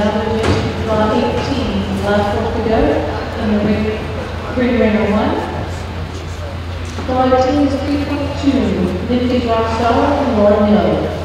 another we'll eighteen, left foot to go, in the ring, ring ringer one. Draw eighteen is three point two, Lindsay Rockstar and Laura Miller.